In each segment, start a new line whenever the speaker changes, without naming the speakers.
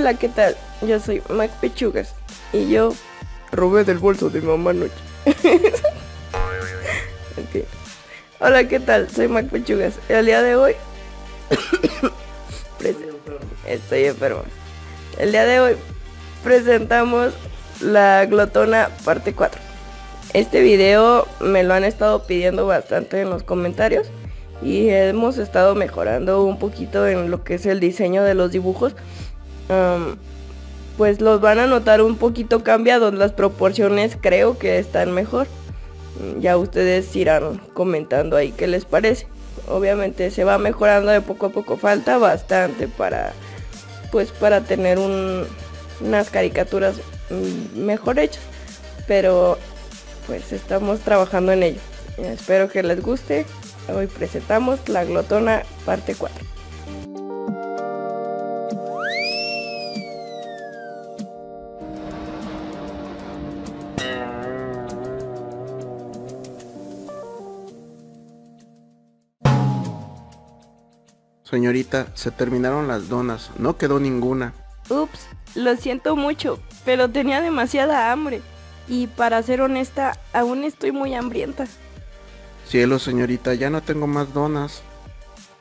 Hola, ¿qué tal? Yo soy Mac Pechugas y yo robé del bolso de mamá noche. Hola, ¿qué tal? Soy Mac Pechugas. El día de hoy... Estoy enfermo. El día de hoy presentamos la glotona parte 4. Este video me lo han estado pidiendo bastante en los comentarios y hemos estado mejorando un poquito en lo que es el diseño de los dibujos. Pues los van a notar un poquito cambiados, las proporciones creo que están mejor. Ya ustedes irán comentando ahí qué les parece. Obviamente se va mejorando de poco a poco, falta bastante para pues para tener un- unas caricaturas mm, mejor hechas. Pero pues estamos trabajando en ello. Espero que les guste. Hoy presentamos la glotona parte 4.
Señorita, se terminaron las donas, no quedó ninguna.
Ups, lo siento mucho, pero tenía demasiada hambre. Y para ser honesta, aún estoy muy hambrienta.
Cielo, señorita, ya no tengo más donas.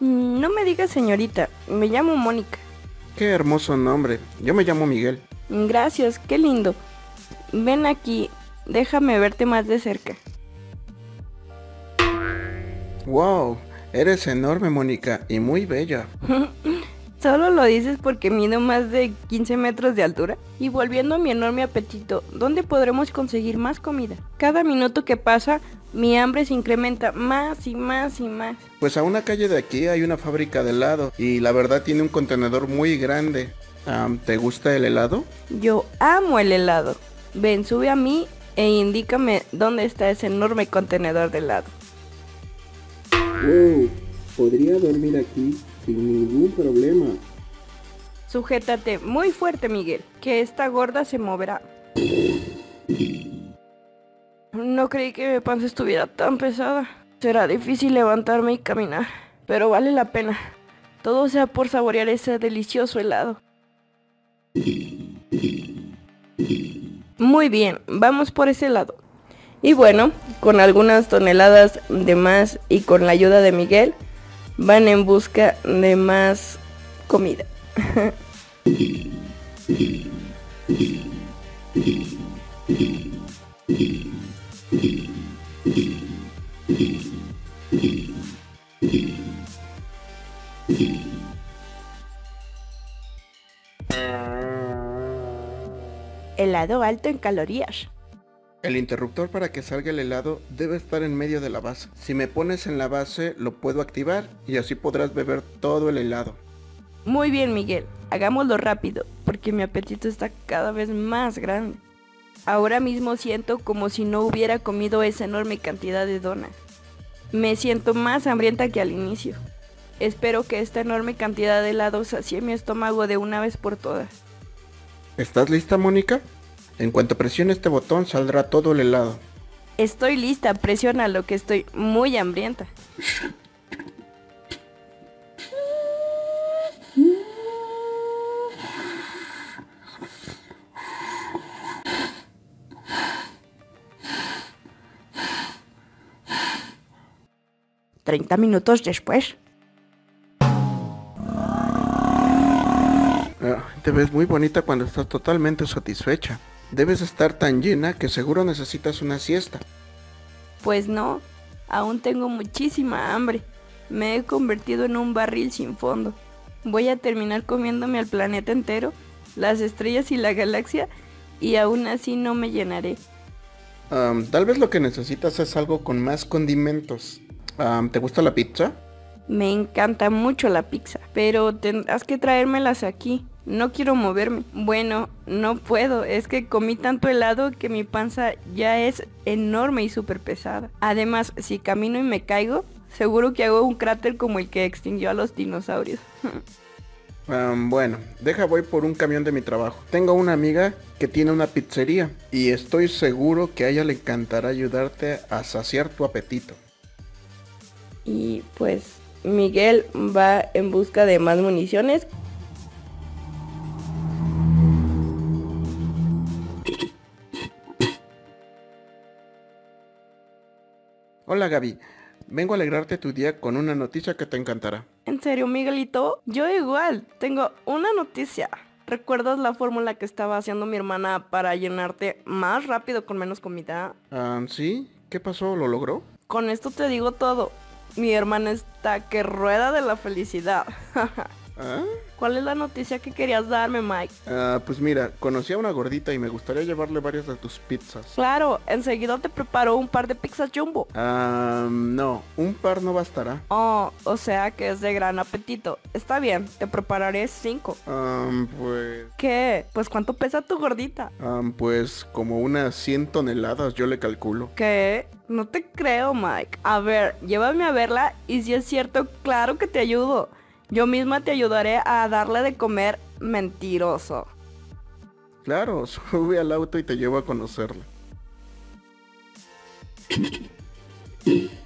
Mm, No me digas señorita, me llamo Mónica.
Qué hermoso nombre. Yo me llamo Miguel.
Gracias, qué lindo. Ven aquí, déjame verte más de cerca.
Wow, eres enorme, Mónica, y muy bella.
Solo lo dices porque mido más de 15 metros de altura. Y volviendo a mi enorme apetito, ¿dónde podremos conseguir más comida? Cada minuto que pasa, mi hambre se incrementa más y más y más.
Pues a una calle de aquí hay una fábrica de helado y la verdad tiene un contenedor muy grande. ¿Te gusta el helado?
Yo amo el helado. Ven, sube a mí e indícame dónde está ese enorme contenedor de helado.
Wow, podría dormir aquí sin ningún problema.
Sujétate muy fuerte, Miguel, que esta gorda se moverá. No creí que mi panza estuviera tan pesada. Será difícil levantarme y caminar, pero vale la pena. Todo sea por saborear ese delicioso helado. Muy bien, vamos por ese lado. Y bueno, con algunas toneladas de más y con la ayuda de Miguel, van en busca de más comida. Helado alto en calorías.
El interruptor para que salga el helado debe estar en medio de la base. Si me pones en la base lo puedo activar y así podrás beber todo el helado.
Muy bien, Miguel. Hagámoslo rápido, porque mi apetito está cada vez más grande. Ahora mismo siento como si no hubiera comido esa enorme cantidad de donas. Me siento más hambrienta que al inicio. Espero que esta enorme cantidad de helado sacie mi estómago de una vez por todas.
¿Estás lista, Mónica? En cuanto presione este botón saldrá todo el helado.
Estoy lista, presiona lo que estoy muy hambrienta. Treinta minutos después.
Ah, te ves muy bonita cuando estás totalmente satisfecha. Debes estar tan llena que seguro necesitas una siesta.
Pues no, aún tengo muchísima hambre. Me he convertido en un barril sin fondo. Voy a terminar comiéndome al planeta entero, las estrellas y la galaxia, y aún así no me llenaré.
Tal vez lo que necesitas es algo con más condimentos. ¿Te gusta la pizza?
Me encanta mucho la pizza, pero tendrás que traérmelas aquí. No quiero moverme. Bueno, no puedo. Es que comí tanto helado que mi panza ya es enorme y súper pesada. Además, si camino y me caigo, seguro que hago un cráter como el que extinguió a los dinosaurios.
Bueno, deja voy por un camión de mi trabajo. Tengo una amiga que tiene una pizzería y estoy seguro que a ella le encantará ayudarte a saciar tu apetito.
y pues Miguel va en busca de más municiones.
Hola Gaby, vengo a alegrarte tu día con una noticia que te encantará.
¿En serio, Miguelito? Yo igual, tengo una noticia. ¿Recuerdas la fórmula que estaba haciendo mi hermana para llenarte más rápido con menos comida?
Ah, ¿sí? ¿Qué pasó? ¿Lo logró?
Con esto te digo todo. Mi hermana está que rueda de la felicidad.
¿Ah?
¿Cuál es la noticia que querías darme, Mike?
Ah, pues mira, conocí a una gordita y me gustaría llevarle varias de tus pizzas.
Claro, enseguida te preparo un par de pizzas jumbo.
Ah, no, un par no bastará.
Oh, o sea que es de gran apetito. Está bien, te prepararé cinco.
Ah, pues...
¿Qué? Pues ¿cuánto pesa tu gordita?
Ah, pues como unas 100 toneladas yo le calculo.
¿Qué? No te creo, Mike. A ver, llévame a verla y si es cierto, claro que te ayudo. Yo misma te ayudaré a darle de comer mentiroso.
Claro, sube al auto y te llevo a conocerla.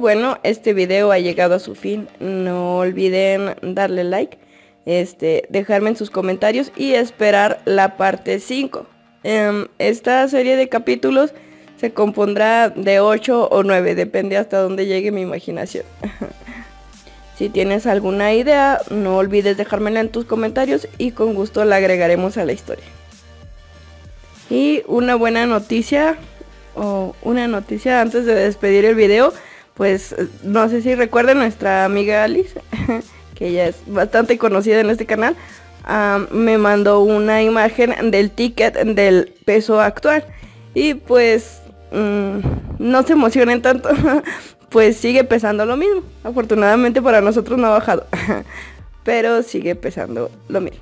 bueno, este video ha llegado a su fin. No olviden darle like, este, dejarme en sus comentarios y esperar la parte 5. Em, esta serie de capítulos se compondrá de 8 o 9, depende hasta donde llegue mi imaginación. si tienes alguna idea, no olvides dejármela en tus comentarios y con gusto la agregaremos a la historia. Y una buena noticia, o una noticia antes de despedir el video, pues no sé si recuerden nuestra amiga Alice, que ella es bastante conocida en este canal, me mandó una imagen del ticket del peso actual. Y pues um, no se emocionen tanto, pues sigue pesando lo mismo. Afortunadamente para nosotros no ha bajado, pero sigue pesando lo mismo.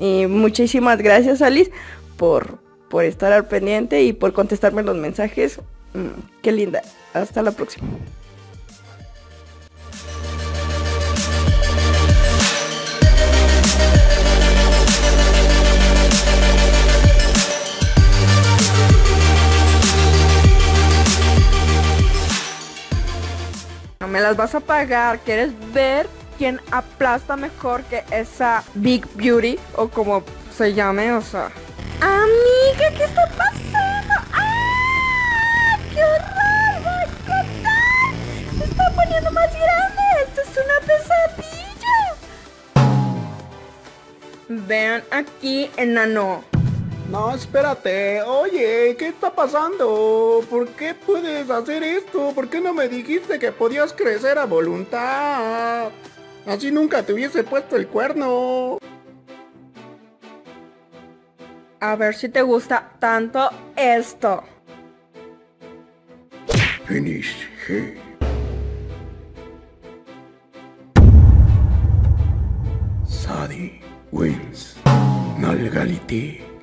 Y muchísimas gracias Alice por, por estar al pendiente y por contestarme los mensajes. Mm, qué linda. Hasta la próxima. No me las vas a pagar. ¿Quieres ver quién aplasta mejor que esa Big Beauty? O como se llame, o sea. Amiga, ¿qué está pasando? Poniendo más grande! ¡Esto es una pesadilla! Vean aquí, enano.
No, espérate. Oye, ¿qué está pasando? ¿Por qué puedes hacer esto? ¿Por qué no me dijiste que podías crecer a voluntad? Así nunca te hubiese puesto el cuerno.
A ver si te gusta tanto esto.
Finish wins. Nalgality.